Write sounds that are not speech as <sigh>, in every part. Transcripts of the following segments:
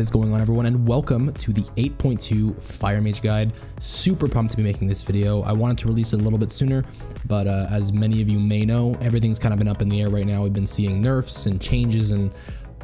What is going on everyone and welcome to the 8.2 Fire Mage Guide. Super pumped to be making this video. I wanted to release it a little bit sooner, but uh, as many of you may know, everything's kind of been up in the air right now. We've been seeing nerfs and changes and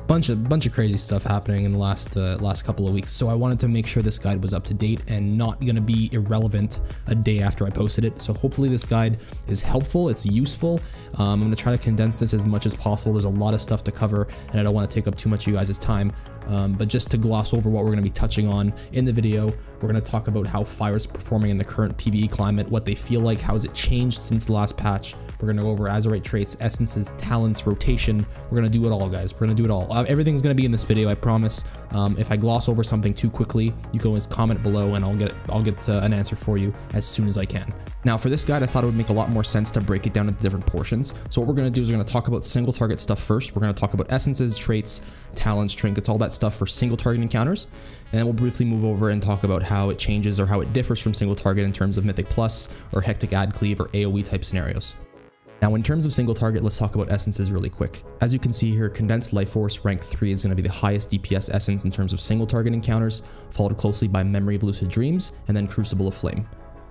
bunch of bunch of crazy stuff happening in the last uh, last couple of weeks. So I wanted to make sure this guide was up to date and not going to be irrelevant a day after I posted it. So hopefully this guide is helpful, it's useful. Um, I'm going to try to condense this as much as possible. There's a lot of stuff to cover and I don't want to take up too much of you guys' time. Um, but just to gloss over what we're going to be touching on in the video, we're going to talk about how fire is performing in the current PvE climate, what they feel like, how has it changed since the last patch, we're going to go over Azerite traits, essences, talents, rotation. We're going to do it all, guys. We're going to do it all. Uh, everything's going to be in this video, I promise. Um, if I gloss over something too quickly, you can always comment below and I'll get I'll get uh, an answer for you as soon as I can. Now, for this guide, I thought it would make a lot more sense to break it down into different portions. So what we're going to do is we're going to talk about single target stuff first. We're going to talk about essences, traits, talents, trinkets, all that stuff for single target encounters. And then we'll briefly move over and talk about how it changes or how it differs from single target in terms of Mythic Plus or Hectic Ad Cleave or AoE type scenarios. Now in terms of single target, let's talk about essences really quick. As you can see here, Condensed Life Force rank 3 is going to be the highest DPS essence in terms of single target encounters, followed closely by Memory of Lucid Dreams, and then Crucible of Flame.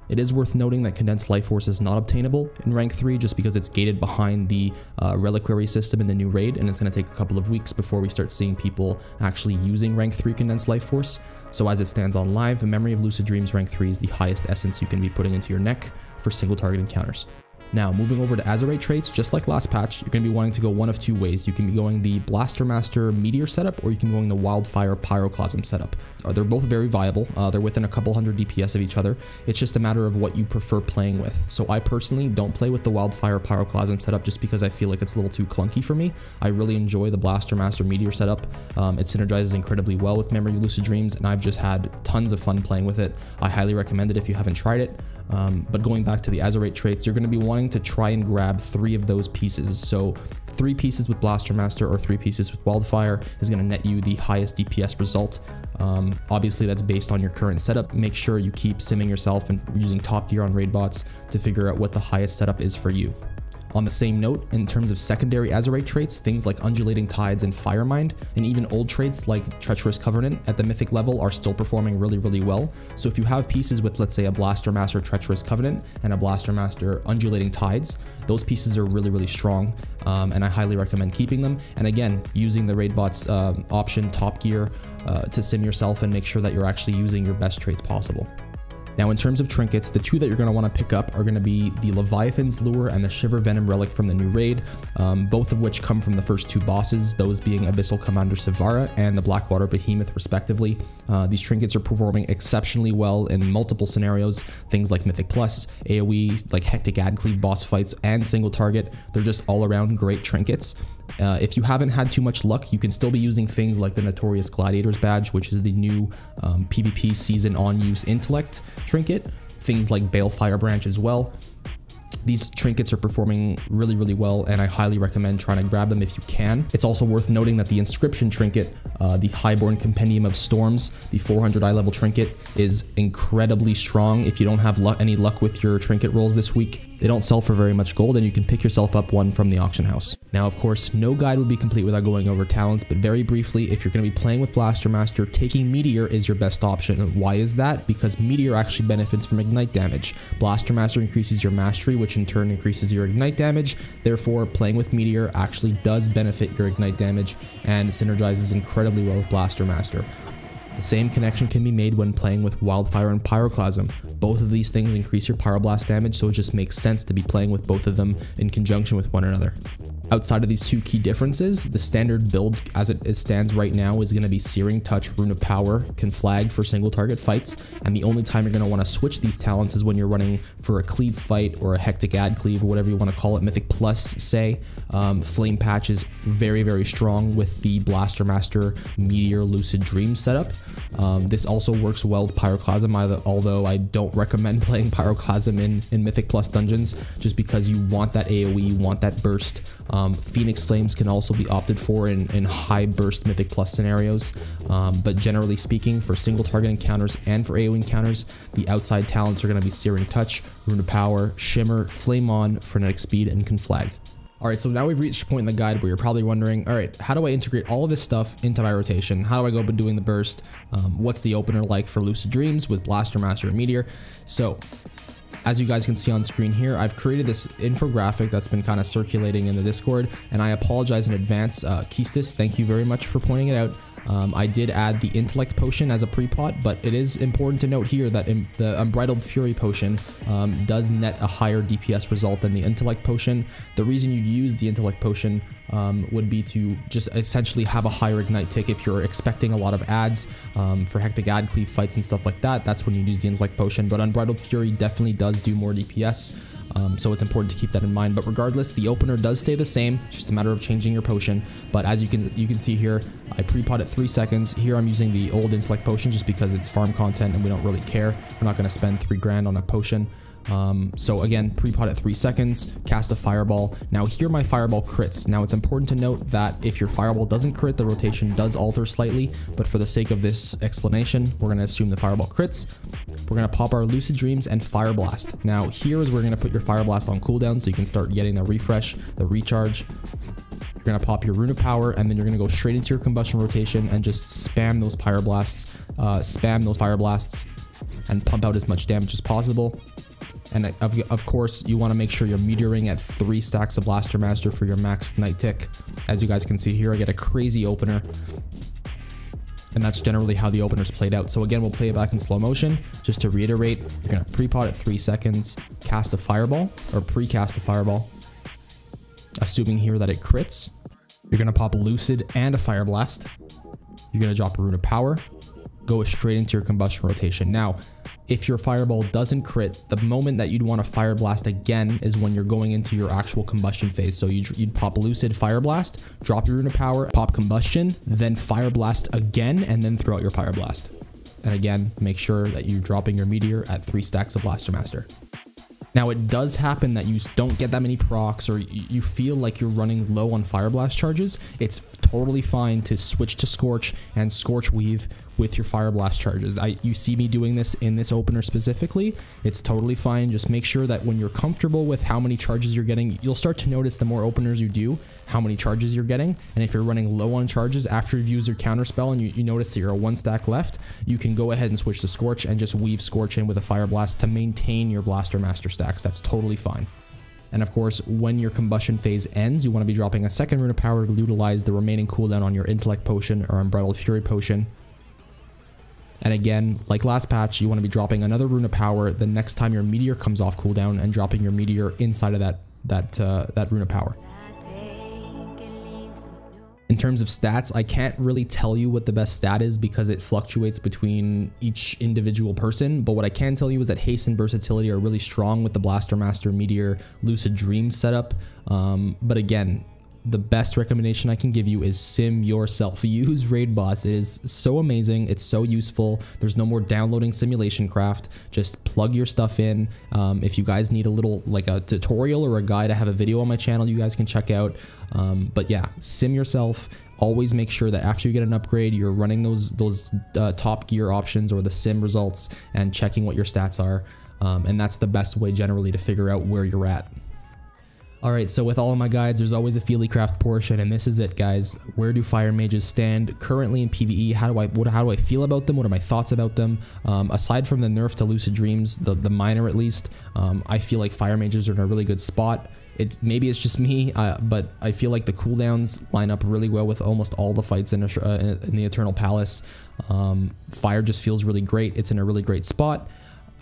It is worth noting that Condensed Life Force is not obtainable in rank 3 just because it's gated behind the uh, reliquary system in the new raid and it's going to take a couple of weeks before we start seeing people actually using rank 3 Condensed Life Force. So as it stands on live, Memory of Lucid Dreams rank 3 is the highest essence you can be putting into your neck for single target encounters. Now, moving over to Azerite traits, just like last patch, you're going to be wanting to go one of two ways. You can be going the Blaster Master Meteor setup, or you can be going the Wildfire Pyroclasm setup. Uh, they're both very viable. Uh, they're within a couple hundred DPS of each other. It's just a matter of what you prefer playing with. So I personally don't play with the Wildfire Pyroclasm setup just because I feel like it's a little too clunky for me. I really enjoy the Blaster Master Meteor setup. Um, it synergizes incredibly well with Memory Lucid Dreams, and I've just had tons of fun playing with it. I highly recommend it if you haven't tried it. Um, but going back to the Azerite traits, you're going to be wanting to try and grab three of those pieces. So three pieces with Blaster Master or three pieces with Wildfire is going to net you the highest DPS result. Um, obviously, that's based on your current setup. Make sure you keep simming yourself and using top gear on Raidbots to figure out what the highest setup is for you. On the same note, in terms of secondary Azerite traits, things like Undulating Tides and Firemind, and even old traits like Treacherous Covenant at the Mythic level are still performing really, really well. So if you have pieces with, let's say, a Blaster Master Treacherous Covenant and a Blaster Master Undulating Tides, those pieces are really, really strong, um, and I highly recommend keeping them. And again, using the Raidbots uh, option Top Gear uh, to sim yourself and make sure that you're actually using your best traits possible. Now, in terms of trinkets, the two that you're going to want to pick up are going to be the Leviathan's Lure and the Shiver Venom Relic from the new raid, um, both of which come from the first two bosses, those being Abyssal Commander Sivara and the Blackwater Behemoth, respectively. Uh, these trinkets are performing exceptionally well in multiple scenarios, things like Mythic Plus, AoE, like Hectic Ad Cleave boss fights, and single target. They're just all around great trinkets. Uh, if you haven't had too much luck, you can still be using things like the Notorious Gladiators badge, which is the new um, PvP season on use intellect trinket, things like Balefire Branch as well. These trinkets are performing really, really well, and I highly recommend trying to grab them if you can. It's also worth noting that the inscription trinket, uh, the Highborn Compendium of Storms, the 400 eye level trinket, is incredibly strong. If you don't have any luck with your trinket rolls this week, they don't sell for very much gold and you can pick yourself up one from the auction house. Now, of course, no guide would be complete without going over talents, but very briefly, if you're going to be playing with Blaster Master, taking Meteor is your best option. Why is that? Because Meteor actually benefits from Ignite damage. Blaster Master increases your mastery, which in turn increases your Ignite damage. Therefore, playing with Meteor actually does benefit your Ignite damage and synergizes incredibly well with Blaster Master. The same connection can be made when playing with Wildfire and Pyroclasm. Both of these things increase your Pyroblast damage, so it just makes sense to be playing with both of them in conjunction with one another. Outside of these two key differences, the standard build as it stands right now is going to be Searing Touch, Rune of Power, Conflag for single target fights, and the only time you're going to want to switch these talents is when you're running for a cleave fight or a hectic ad cleave or whatever you want to call it, Mythic Plus say. Um, Flame Patch is very, very strong with the Blaster Master Meteor Lucid Dream setup. Um, this also works well with Pyroclasm, although I don't recommend <laughs> playing Pyroclasm in, in Mythic Plus dungeons just because you want that AoE, you want that burst. Um, Phoenix Flames can also be opted for in, in high burst Mythic Plus scenarios, um, but generally speaking, for single target encounters and for AoE encounters, the outside talents are going to be Searing Touch, Rune of Power, Shimmer, Flame On, Frenetic Speed, and Conflag. All right, so now we've reached a point in the guide where you're probably wondering, all right, how do I integrate all of this stuff into my rotation? How do I go about doing the burst? Um, what's the opener like for Lucid Dreams with Blaster Master and Meteor? So as you guys can see on screen here, I've created this infographic that's been kind of circulating in the Discord, and I apologize in advance. Uh, Keistis, thank you very much for pointing it out. Um, I did add the Intellect Potion as a pre-pot, but it is important to note here that the Unbridled Fury Potion um, does net a higher DPS result than the Intellect Potion. The reason you'd use the Intellect Potion um, would be to just essentially have a higher Ignite tick if you're expecting a lot of ads um, for Hectic Ad Cleave fights and stuff like that. That's when you use the Intellect Potion, but Unbridled Fury definitely does do more DPS. Um, so it's important to keep that in mind. But regardless, the opener does stay the same. It's just a matter of changing your potion. But as you can you can see here, I pre-pot at three seconds. Here I'm using the old intellect potion just because it's farm content and we don't really care. We're not going to spend three grand on a potion. Um, so again, pre-pot at 3 seconds, cast a fireball. Now here my fireball crits. Now it's important to note that if your fireball doesn't crit, the rotation does alter slightly, but for the sake of this explanation, we're going to assume the fireball crits. We're going to pop our Lucid Dreams and Fire Blast. Now here is where we're going to put your Fire Blast on cooldown so you can start getting the refresh, the recharge. You're going to pop your Rune of Power and then you're going to go straight into your combustion rotation and just spam those Fire Blasts, uh, spam those Fire Blasts and pump out as much damage as possible. And of, of course, you want to make sure you're metering at three stacks of Blaster Master for your max Ignite tick. As you guys can see here, I get a crazy opener. And that's generally how the opener's played out. So again, we'll play it back in slow motion. Just to reiterate, you're going to pre-pot at three seconds, cast a fireball, or pre-cast a fireball. Assuming here that it crits. You're going to pop Lucid and a Fire Blast. You're going to drop a Rune of Power. Go straight into your combustion rotation. Now, if your fireball doesn't crit, the moment that you'd want to fire blast again is when you're going into your actual combustion phase. So you'd, you'd pop lucid fire blast, drop your rune of power, pop combustion, then fire blast again, and then throw out your fire blast. And again, make sure that you're dropping your meteor at three stacks of blaster master. Now it does happen that you don't get that many procs or you feel like you're running low on Fire Blast charges. It's totally fine to switch to Scorch and Scorch Weave with your Fire Blast charges. I, you see me doing this in this opener specifically. It's totally fine. Just make sure that when you're comfortable with how many charges you're getting, you'll start to notice the more openers you do, how many charges you're getting. And if you're running low on charges after you've used your counter spell and you, you notice that you're a one stack left, you can go ahead and switch to Scorch and just weave Scorch in with a Fire Blast to maintain your Blaster Master stacks. That's totally fine. And of course, when your combustion phase ends, you want to be dropping a second rune of power to utilize the remaining cooldown on your intellect potion or unbridled fury potion. And again, like last patch, you want to be dropping another rune of power the next time your meteor comes off cooldown and dropping your meteor inside of that that uh, that rune of power. In terms of stats, I can't really tell you what the best stat is because it fluctuates between each individual person. But what I can tell you is that haste and versatility are really strong with the Blaster Master Meteor Lucid Dream setup. Um, but again, the best recommendation I can give you is sim yourself. Use <laughs> Raidbots. It is so amazing. It's so useful. There's no more downloading SimulationCraft. Just plug your stuff in. Um, if you guys need a little like a tutorial or a guide, I have a video on my channel you guys can check out. Um, but yeah, sim yourself always make sure that after you get an upgrade you're running those those uh, top gear options or the sim results and checking what your stats are um, and that's the best way generally to figure out where you're at Alright, so with all of my guides, there's always a Feelycraft portion, and this is it, guys. Where do Fire Mages stand currently in PvE? How do I what, how do I feel about them? What are my thoughts about them? Um, aside from the nerf to Lucid Dreams, the, the minor at least, um, I feel like Fire Mages are in a really good spot. It Maybe it's just me, uh, but I feel like the cooldowns line up really well with almost all the fights in, a, uh, in the Eternal Palace. Um, fire just feels really great. It's in a really great spot.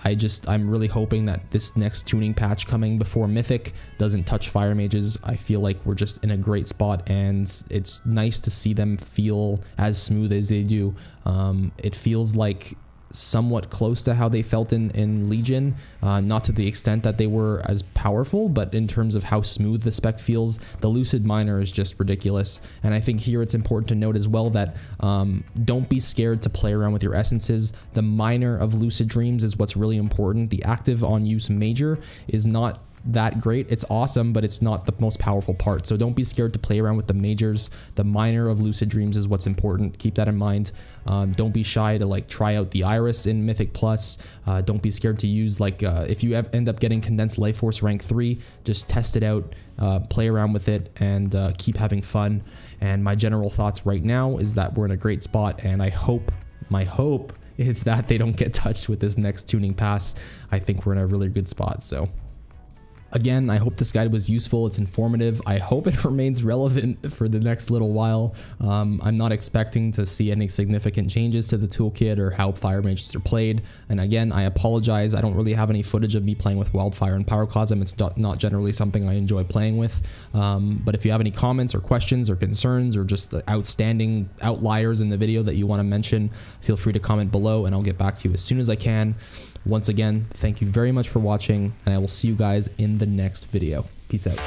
I just, I'm really hoping that this next tuning patch coming before Mythic doesn't touch Fire Mages. I feel like we're just in a great spot and it's nice to see them feel as smooth as they do. Um, it feels like somewhat close to how they felt in, in Legion, uh, not to the extent that they were as powerful, but in terms of how smooth the spec feels, the Lucid minor is just ridiculous. And I think here it's important to note as well that um, don't be scared to play around with your essences. The Minor of Lucid Dreams is what's really important. The active on use major is not that great. It's awesome, but it's not the most powerful part. So don't be scared to play around with the majors. The minor of Lucid Dreams is what's important. Keep that in mind. Um, don't be shy to like try out the Iris in Mythic Plus. Uh, don't be scared to use like uh, if you end up getting Condensed Life Force rank three, just test it out, uh, play around with it, and uh, keep having fun. And my general thoughts right now is that we're in a great spot, and I hope, my hope is that they don't get <laughs> touched with this next tuning pass. I think we're in a really good spot. So Again, I hope this guide was useful. It's informative. I hope it <laughs> remains relevant for the next little while. Um, I'm not expecting to see any significant changes to the toolkit or how fire mages are played. And again, I apologize. I don't really have any footage of me playing with Wildfire and Pyroclasm. It's not, not generally something I enjoy playing with. Um, but if you have any comments or questions or concerns or just outstanding outliers in the video that you want to mention, feel free to comment below and I'll get back to you as soon as I can. Once again, thank you very much for watching, and I will see you guys in the next video. Peace out.